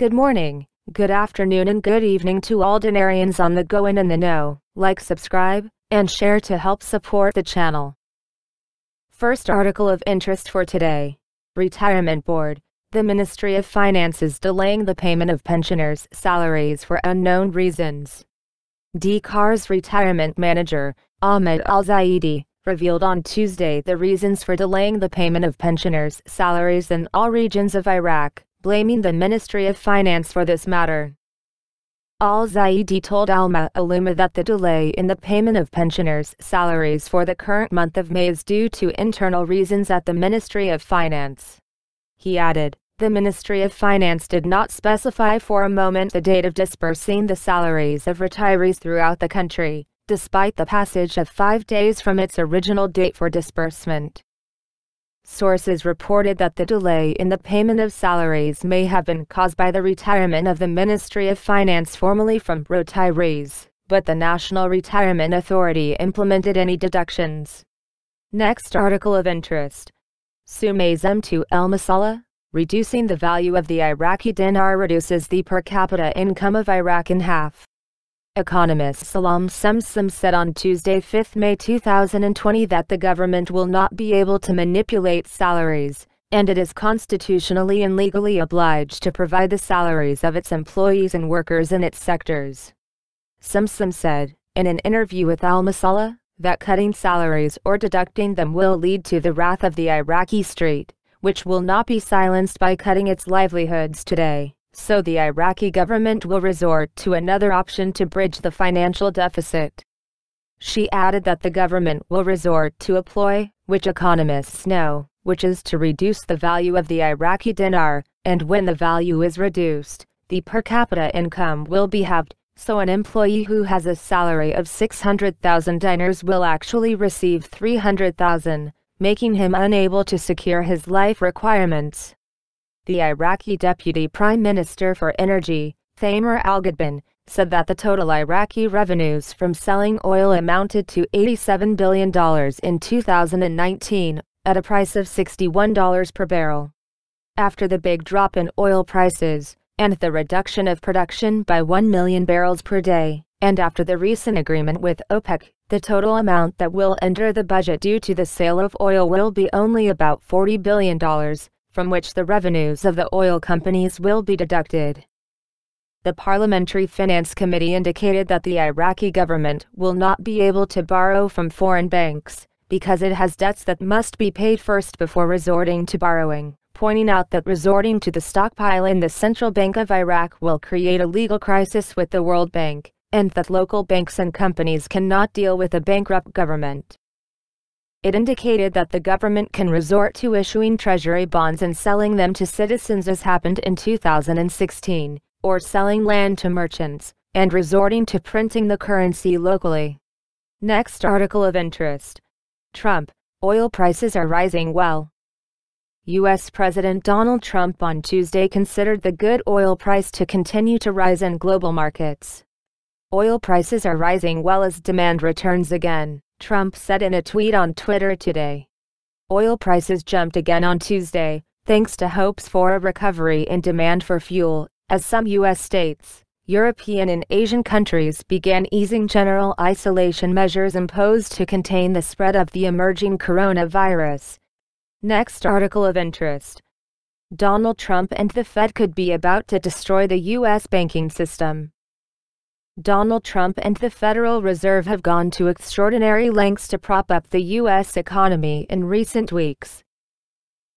Good morning, good afternoon and good evening to all Dinarians on the go and in the know. Like, subscribe, and share to help support the channel. First article of interest for today. Retirement Board. The Ministry of Finance is delaying the payment of pensioners' salaries for unknown reasons. DCAR's retirement manager, Ahmed Al-Zaidi, revealed on Tuesday the reasons for delaying the payment of pensioners' salaries in all regions of Iraq blaming the Ministry of Finance for this matter. Al-Zaidi told Alma Aluma that the delay in the payment of pensioners' salaries for the current month of May is due to internal reasons at the Ministry of Finance. He added, the Ministry of Finance did not specify for a moment the date of disbursing the salaries of retirees throughout the country, despite the passage of five days from its original date for disbursement. Sources reported that the delay in the payment of salaries may have been caused by the retirement of the Ministry of Finance formerly from retirees, but the National Retirement Authority implemented any deductions. Next article of interest. Samsam to Al Masala, reducing the value of the Iraqi dinar reduces the per capita income of Iraq in half. Economist Salam Samsam said on Tuesday 5 May 2020 that the government will not be able to manipulate salaries, and it is constitutionally and legally obliged to provide the salaries of its employees and workers in its sectors. Samsam said, in an interview with Al Masala, that cutting salaries or deducting them will lead to the wrath of the Iraqi street, which will not be silenced by cutting its livelihoods today so the Iraqi government will resort to another option to bridge the financial deficit. She added that the government will resort to a ploy, which economists know, which is to reduce the value of the Iraqi dinar, and when the value is reduced, the per capita income will be halved, so an employee who has a salary of 600,000 dinars will actually receive 300,000, making him unable to secure his life requirements the Iraqi Deputy Prime Minister for Energy, Thamer Al-Ghadban, said that the total Iraqi revenues from selling oil amounted to $87 billion in 2019, at a price of $61 per barrel. After the big drop in oil prices, and the reduction of production by 1 million barrels per day, and after the recent agreement with OPEC, the total amount that will enter the budget due to the sale of oil will be only about $40 billion, from which the revenues of the oil companies will be deducted. The Parliamentary Finance Committee indicated that the Iraqi government will not be able to borrow from foreign banks, because it has debts that must be paid first before resorting to borrowing, pointing out that resorting to the stockpile in the Central Bank of Iraq will create a legal crisis with the World Bank, and that local banks and companies cannot deal with a bankrupt government. It indicated that the government can resort to issuing treasury bonds and selling them to citizens as happened in 2016, or selling land to merchants, and resorting to printing the currency locally. Next article of interest. Trump, oil prices are rising well. U.S. President Donald Trump on Tuesday considered the good oil price to continue to rise in global markets. Oil prices are rising well as demand returns again. Trump said in a tweet on Twitter today. Oil prices jumped again on Tuesday, thanks to hopes for a recovery in demand for fuel, as some U.S. states, European and Asian countries began easing general isolation measures imposed to contain the spread of the emerging coronavirus. Next article of interest. Donald Trump and the Fed could be about to destroy the U.S. banking system. Donald Trump and the Federal Reserve have gone to extraordinary lengths to prop up the U.S. economy in recent weeks.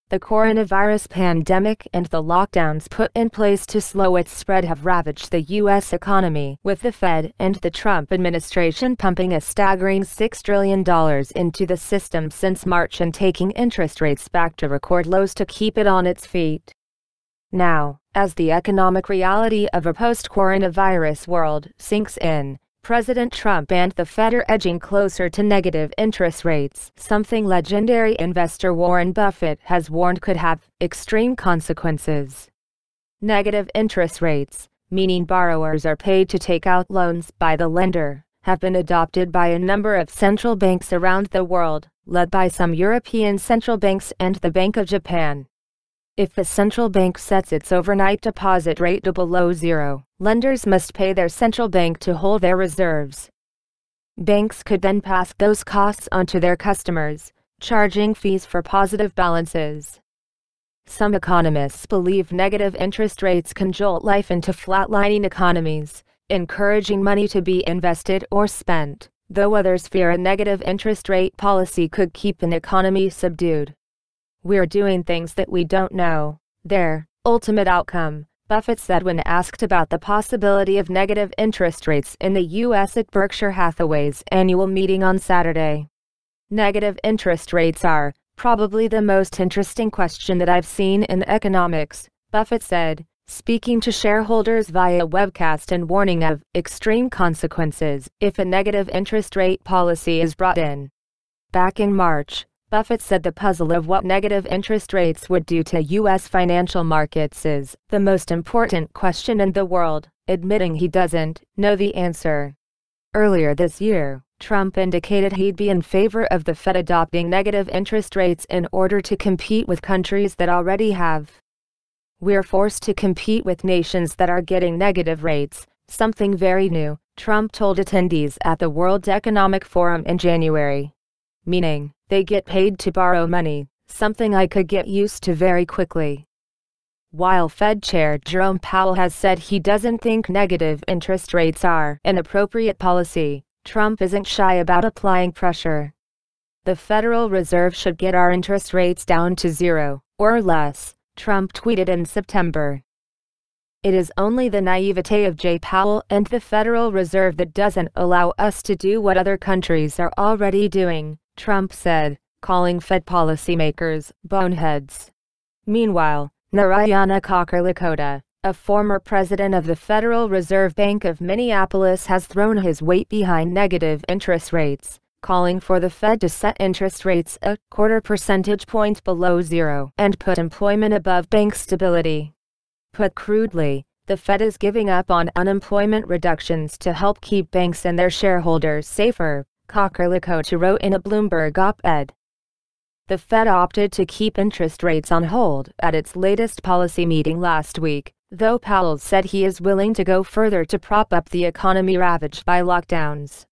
The coronavirus pandemic and the lockdowns put in place to slow its spread have ravaged the U.S. economy, with the Fed and the Trump administration pumping a staggering $6 trillion into the system since March and taking interest rates back to record lows to keep it on its feet. Now, as the economic reality of a post-coronavirus world sinks in, President Trump and the Fed are edging closer to negative interest rates, something legendary investor Warren Buffett has warned could have extreme consequences. Negative interest rates, meaning borrowers are paid to take out loans by the lender, have been adopted by a number of central banks around the world, led by some European central banks and the Bank of Japan. If the central bank sets its overnight deposit rate to below zero, lenders must pay their central bank to hold their reserves. Banks could then pass those costs on to their customers, charging fees for positive balances. Some economists believe negative interest rates can jolt life into flatlining economies, encouraging money to be invested or spent, though others fear a negative interest rate policy could keep an economy subdued. We're doing things that we don't know. Their ultimate outcome, Buffett said when asked about the possibility of negative interest rates in the U.S. at Berkshire Hathaway's annual meeting on Saturday. Negative interest rates are probably the most interesting question that I've seen in economics, Buffett said, speaking to shareholders via webcast and warning of extreme consequences if a negative interest rate policy is brought in. Back in March, Buffett said the puzzle of what negative interest rates would do to U.S. financial markets is the most important question in the world, admitting he doesn't know the answer. Earlier this year, Trump indicated he'd be in favor of the Fed adopting negative interest rates in order to compete with countries that already have. We're forced to compete with nations that are getting negative rates, something very new, Trump told attendees at the World Economic Forum in January. Meaning, they get paid to borrow money, something I could get used to very quickly. While Fed Chair Jerome Powell has said he doesn't think negative interest rates are an appropriate policy, Trump isn't shy about applying pressure. The Federal Reserve should get our interest rates down to zero, or less, Trump tweeted in September. It is only the naivete of Jay Powell and the Federal Reserve that doesn't allow us to do what other countries are already doing, Trump said, calling Fed policymakers boneheads. Meanwhile, Narayana Kocherlakota, a former president of the Federal Reserve Bank of Minneapolis has thrown his weight behind negative interest rates, calling for the Fed to set interest rates a quarter percentage point below zero and put employment above bank stability. Put crudely, the Fed is giving up on unemployment reductions to help keep banks and their shareholders safer, Kocherlakota wrote in a Bloomberg op-ed. The Fed opted to keep interest rates on hold at its latest policy meeting last week, though Powell said he is willing to go further to prop up the economy ravaged by lockdowns.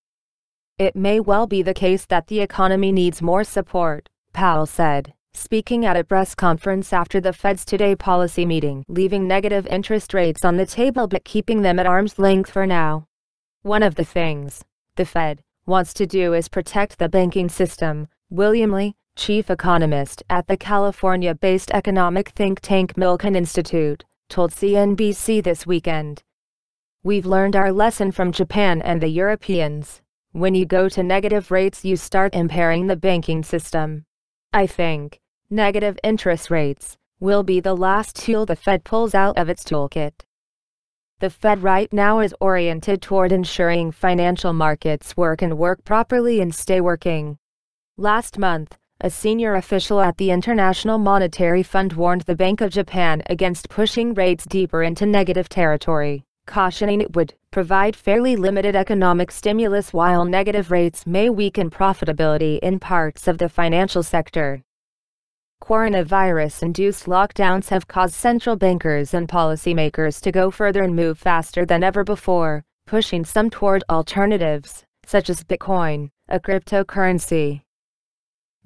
It may well be the case that the economy needs more support, Powell said, speaking at a press conference after the Fed's Today policy meeting, leaving negative interest rates on the table but keeping them at arm's length for now. One of the things the Fed wants to do is protect the banking system, William Lee, chief economist at the California-based economic think tank Milken Institute, told CNBC this weekend. We've learned our lesson from Japan and the Europeans. When you go to negative rates you start impairing the banking system. I think negative interest rates will be the last tool the Fed pulls out of its toolkit. The Fed right now is oriented toward ensuring financial markets work and work properly and stay working. Last month, a senior official at the International Monetary Fund warned the Bank of Japan against pushing rates deeper into negative territory, cautioning it would provide fairly limited economic stimulus while negative rates may weaken profitability in parts of the financial sector. Coronavirus-induced lockdowns have caused central bankers and policymakers to go further and move faster than ever before, pushing some toward alternatives, such as Bitcoin, a cryptocurrency.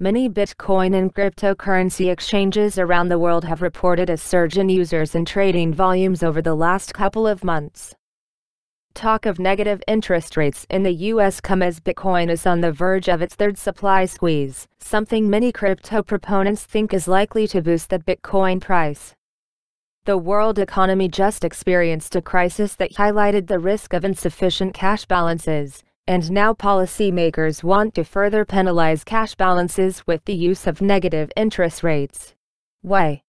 Many Bitcoin and cryptocurrency exchanges around the world have reported a surge in users and trading volumes over the last couple of months. Talk of negative interest rates in the US come as Bitcoin is on the verge of its third supply squeeze, something many crypto proponents think is likely to boost the Bitcoin price. The world economy just experienced a crisis that highlighted the risk of insufficient cash balances, and now policymakers want to further penalize cash balances with the use of negative interest rates. Why?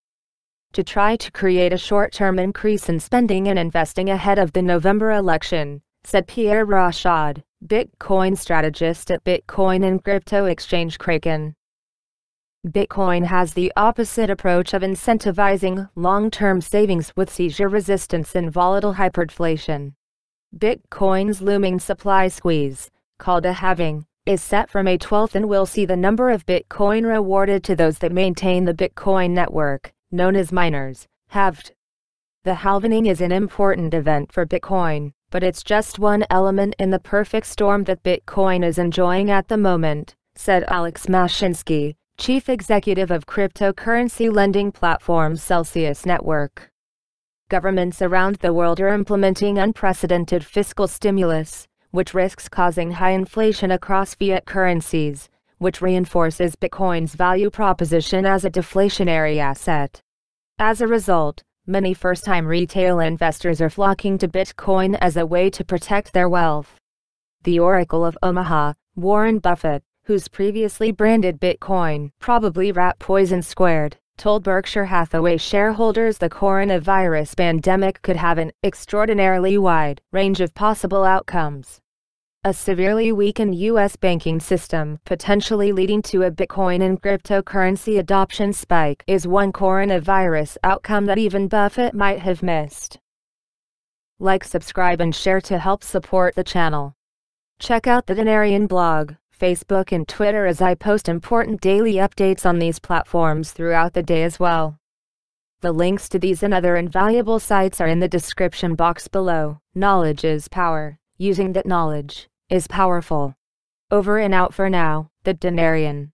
To try to create a short-term increase in spending and investing ahead of the November election, said Pierre Rochard, Bitcoin strategist at Bitcoin and crypto exchange Kraken. Bitcoin has the opposite approach of incentivizing long-term savings with seizure resistance in volatile hyperinflation. Bitcoin's looming supply squeeze, called a halving, is set for May 12th and will see the number of Bitcoin rewarded to those that maintain the Bitcoin network, known as miners, halved. The halvening is an important event for Bitcoin, but it's just one element in the perfect storm that Bitcoin is enjoying at the moment, said Alex Mashinsky, chief executive of cryptocurrency lending platform Celsius Network. Governments around the world are implementing unprecedented fiscal stimulus, which risks causing high inflation across fiat currencies, which reinforces Bitcoin's value proposition as a deflationary asset. As a result, many first-time retail investors are flocking to Bitcoin as a way to protect their wealth. The Oracle of Omaha, Warren Buffett, who's previously branded Bitcoin, probably rat poison squared, told Berkshire Hathaway shareholders the coronavirus pandemic could have an extraordinarily wide range of possible outcomes. A severely weakened U.S. banking system, potentially leading to a Bitcoin and cryptocurrency adoption spike, is one coronavirus outcome that even Buffett might have missed. Like, subscribe, and share to help support the channel. Check out the Dinarian blog. Facebook and Twitter as I post important daily updates on these platforms throughout the day as well. The links to these and other invaluable sites are in the description box below. Knowledge is power. Using that knowledge is powerful. Over and out for now, the Dinarian.